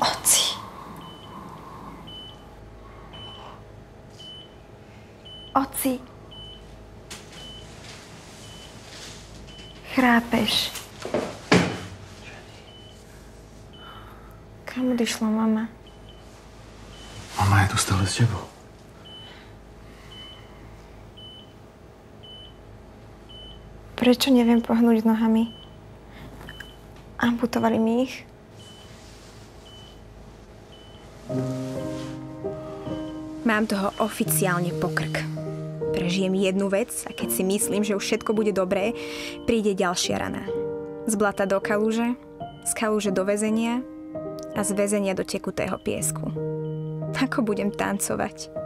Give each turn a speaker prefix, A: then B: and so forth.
A: Oci. Oci. Chrápeš. Kam odišla mama?
B: Mama je tu stále s tebou.
A: Prečo neviem pohnúť nohami? Amputovali mi ich?
C: Mám toho oficiálne pokrk. Prežijem jednu vec a keď si myslím, že už všetko bude dobré, príde ďalšia rana. Z blata do kalúže, z kalúže do väzenia a z väzenia do tekutého piesku. Ako budem tancovať?